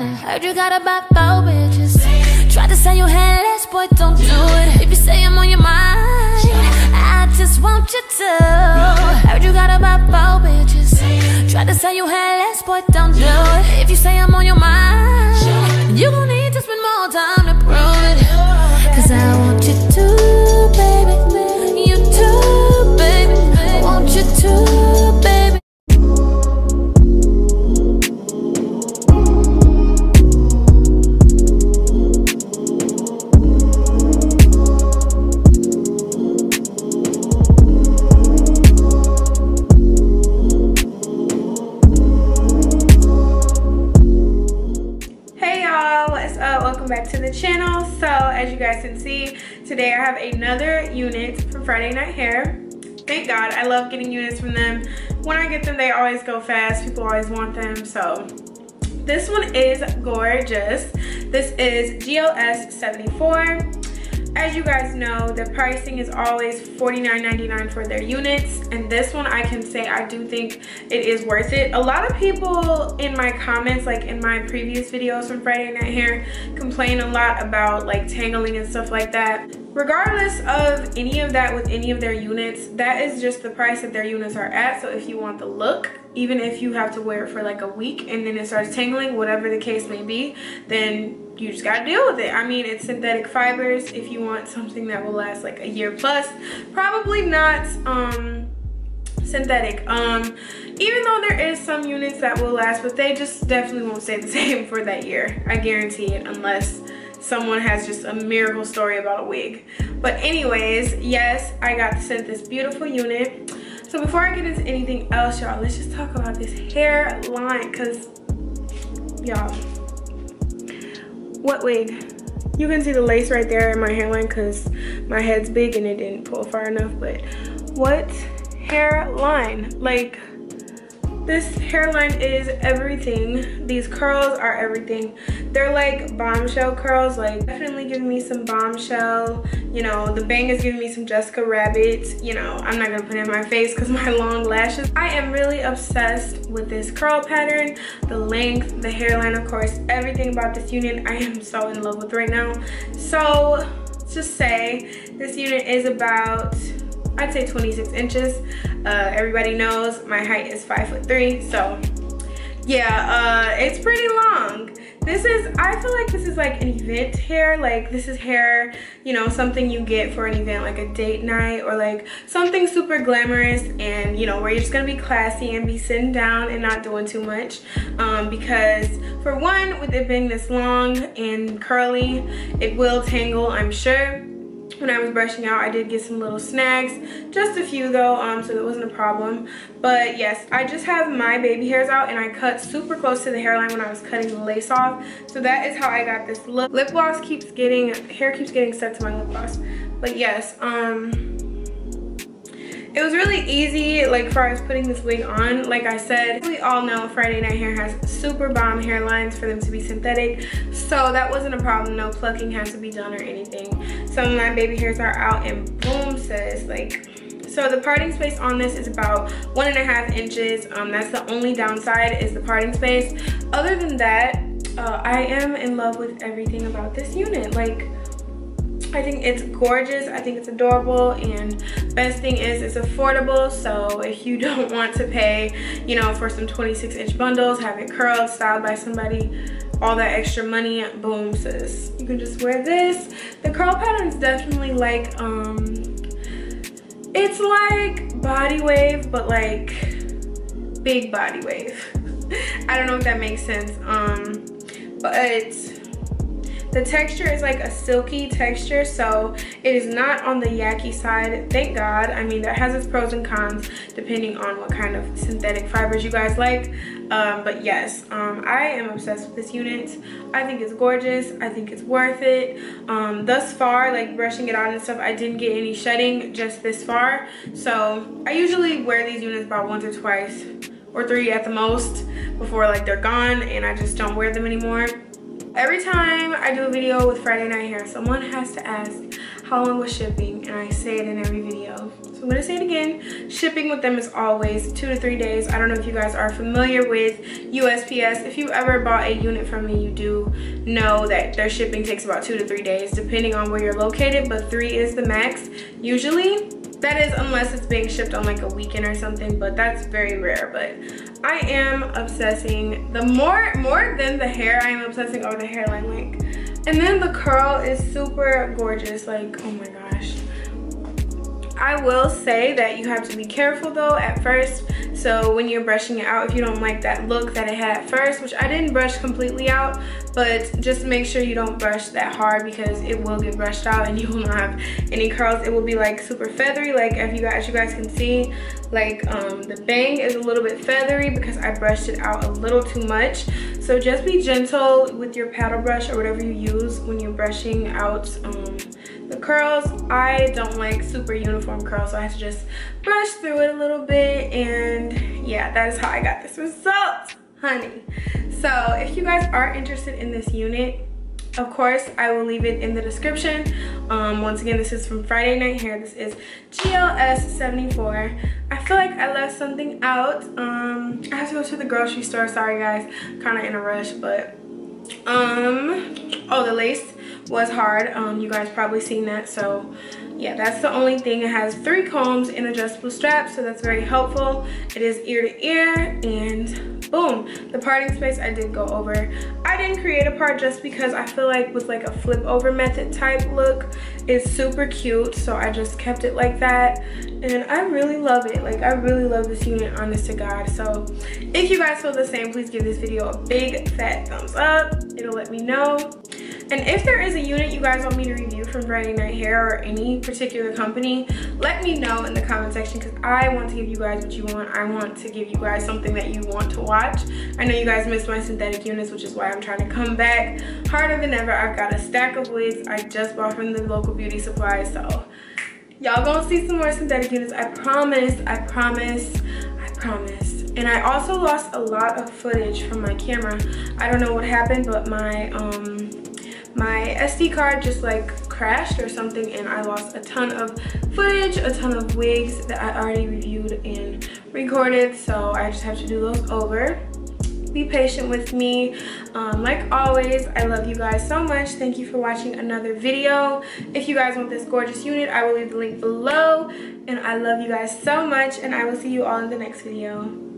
Heard you got about four bitches. Try to say you headless, boy, don't do it. If you say I'm on your mind, I just want you to. Heard you got about four bitches. Try to say you headless, boy, don't do it. If you say as you guys can see, today I have another unit from Friday Night Hair. Thank God, I love getting units from them. When I get them, they always go fast. People always want them, so. This one is gorgeous. This is GLS 74. As you guys know, the pricing is always $49.99 for their units. And this one, I can say I do think it is worth it. A lot of people in my comments, like in my previous videos from Friday Night Hair, complain a lot about like tangling and stuff like that. Regardless of any of that with any of their units, that is just the price that their units are at. So if you want the look, even if you have to wear it for like a week and then it starts tangling, whatever the case may be, then you just gotta deal with it. I mean, it's synthetic fibers. If you want something that will last like a year plus, probably not um, synthetic. Um, even though there is some units that will last, but they just definitely won't stay the same for that year. I guarantee it, unless someone has just a miracle story about a wig. But anyways, yes, I got sent this beautiful unit. So before I get into anything else, y'all, let's just talk about this hairline, cause y'all, what wig? You can see the lace right there in my hairline because my head's big and it didn't pull far enough, but what hairline? Like, this hairline is everything. These curls are everything. They're like bombshell curls, like definitely giving me some bombshell. You know, the bang is giving me some Jessica Rabbit. You know, I'm not gonna put it in my face because my long lashes. I am really obsessed with this curl pattern, the length, the hairline, of course, everything about this unit I am so in love with right now. So, just say this unit is about I'd say 26 inches. Uh, everybody knows my height is five foot three, so yeah, uh, it's pretty long. This is, I feel like this is like an event hair. Like this is hair, you know, something you get for an event like a date night or like something super glamorous and you know, where you're just gonna be classy and be sitting down and not doing too much. Um, because for one, with it being this long and curly, it will tangle, I'm sure when I was brushing out I did get some little snags just a few though um so that wasn't a problem. But yes I just have my baby hairs out and I cut super close to the hairline when I was cutting the lace off. So that is how I got this look lip gloss. Keeps getting hair keeps getting stuck to my lip gloss. But yes um it was really easy like far as putting this wig on. Like i said we all know friday night hair has super bomb hairlines for them to be synthetic. So that wasn't a problem. No plucking has to be done or anything some of my baby hairs are out and boom says like so the parting space on this is about one and a half inches um, that's the only downside is the parting space other than that uh, i am in love with everything about this unit like I think it's gorgeous. I think it's adorable and best thing is it's affordable. So if you don't want to pay, you know, for some 26 inch bundles, have it curled, styled by somebody, all that extra money, boom sis. You can just wear this. The curl pattern is definitely like, um, it's like body wave, but like big body wave. I don't know if that makes sense. Um, but the texture is like a silky texture, so it is not on the yucky side, thank God. I mean, that has its pros and cons depending on what kind of synthetic fibers you guys like. Um, but yes, um, I am obsessed with this unit. I think it's gorgeous. I think it's worth it. Um, thus far, like brushing it on and stuff, I didn't get any shedding just this far. So I usually wear these units about once or twice or three at the most before like they're gone and I just don't wear them anymore. Every time I do a video with Friday Night Hair, someone has to ask, how long was shipping and I say it in every video. So I'm gonna say it again. Shipping with them is always two to three days. I don't know if you guys are familiar with USPS. If you ever bought a unit from me, you do know that their shipping takes about two to three days depending on where you're located, but three is the max usually. That is unless it's being shipped on like a weekend or something, but that's very rare. But I am obsessing, the more, more than the hair, I am obsessing over the hairline length. And then the curl is super gorgeous, like, oh my gosh. I will say that you have to be careful though at first. So when you're brushing it out, if you don't like that look that it had at first, which I didn't brush completely out, but just make sure you don't brush that hard because it will get brushed out and you will not have any curls. It will be like super feathery, like if you guys, you guys can see, like um, the bang is a little bit feathery because I brushed it out a little too much. So just be gentle with your paddle brush or whatever you use when you're brushing out um, the curls, I don't like super uniform curls, so I have to just brush through it a little bit. And yeah, that is how I got this result, honey. So if you guys are interested in this unit, of course i will leave it in the description. Um, once again this is from friday night hair. This is gls 74 i feel like i left something out. Um, i have to go to the grocery store. Sorry guys. Kind of in a rush but um oh the lace was hard. Um, you guys probably seen that. So yeah, that's the only thing. It has three combs and adjustable straps, so that's very helpful. It is ear to ear and boom. The parting space I did go over. I didn't create a part just because I feel like with like a flip over method type look, it's super cute. So I just kept it like that. And I really love it. Like I really love this unit, honest to God. So if you guys feel the same, please give this video a big fat thumbs up. It'll let me know. And if there is a unit you guys want me to review from Friday Night Hair or any particular company, let me know in the comment section because I want to give you guys what you want. I want to give you guys something that you want to watch. I know you guys missed my synthetic units, which is why I'm trying to come back harder than ever. I've got a stack of wigs I just bought from the local beauty supply, so y'all gonna see some more synthetic units. I promise, I promise, I promise. And I also lost a lot of footage from my camera. I don't know what happened, but my um, my SD card just like crashed or something and I lost a ton of footage, a ton of wigs that I already reviewed and recorded. So I just have to do those over. Be patient with me. Um, like always, I love you guys so much. Thank you for watching another video. If you guys want this gorgeous unit, I will leave the link below. And I love you guys so much and I will see you all in the next video.